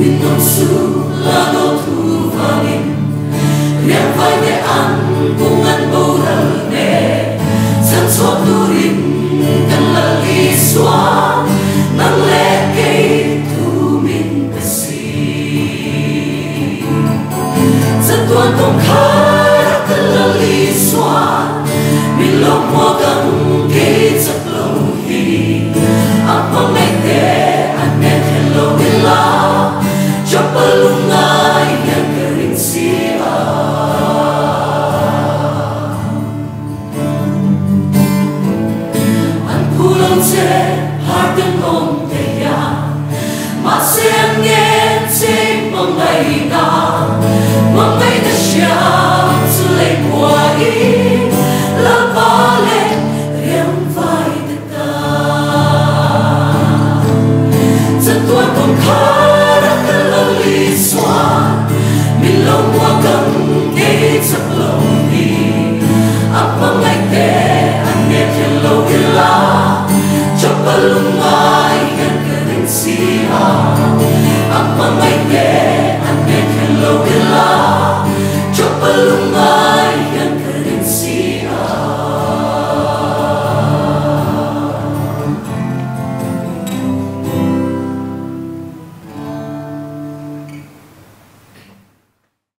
mình non su la do thu va in riang vai de an cùng ăn bầu răng nề sẵn số tu rin cần xóa nắng lẽ cây thu mình si dân tuần công khai cần là đi xóa mình lòng hoa cầm cây giấc lòng hi áp mong ngày harden om mà ya masih angin mong mengai ta mengai ta siap là kuai lepale riêng vai te ta. Tuan kong khara ka lali swa xóa lo mua